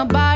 my